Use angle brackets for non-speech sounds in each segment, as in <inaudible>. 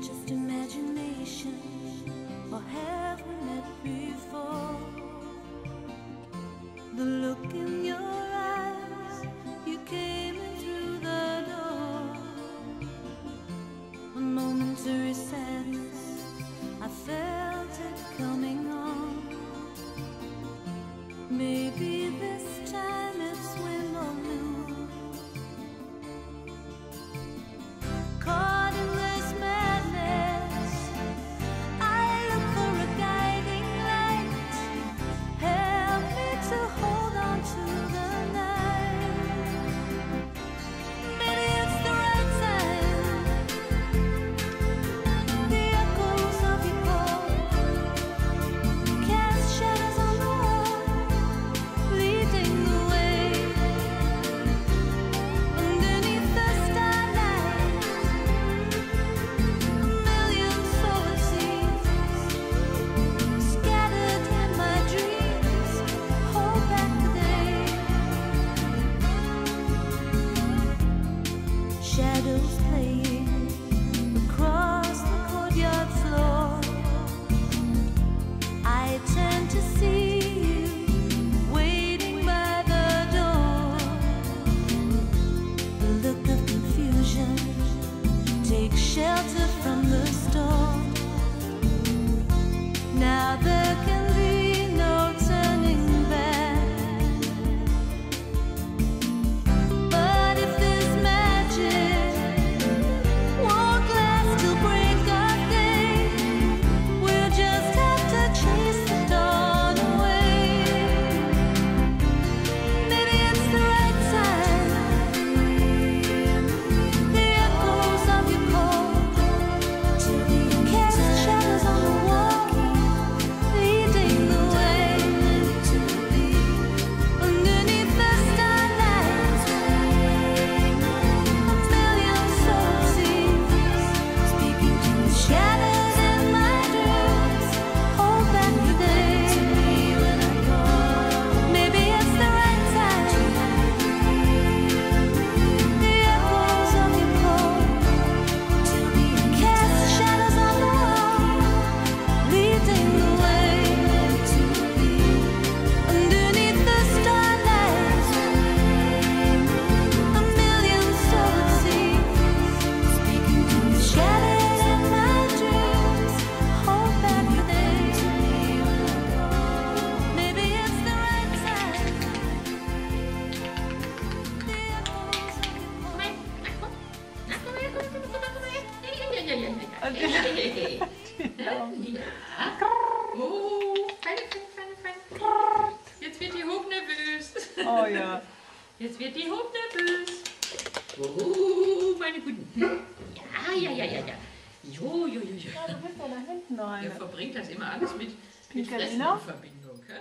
just imagination? Or have we met before? The look in your eyes, you came in through the door. A momentary sadness, I felt it coming on. Maybe this time. wird die Hund nervös. Oh, meine Guten. <laughs> Ja, ja, ja, ja, ja. Jo, jo, jo, jo. Ja, du bist ja da hinten noch eine. Der verbringt das immer alles mit, mit Fressen in Verbindung. Gell?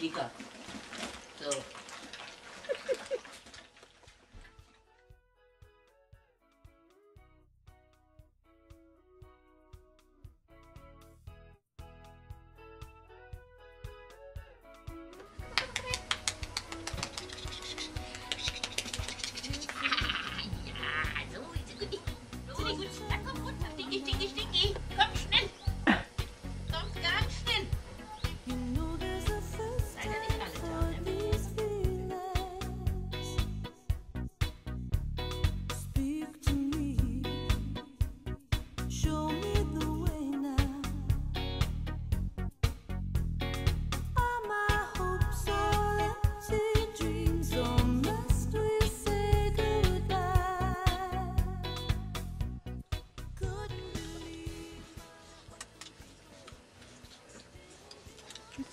जी का तो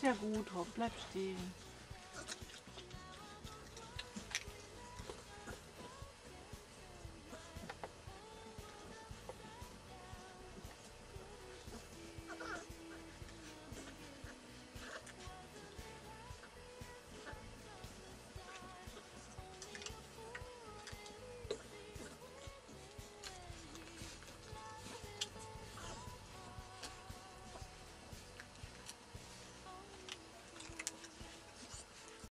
ja gut, Hopp, bleib stehen.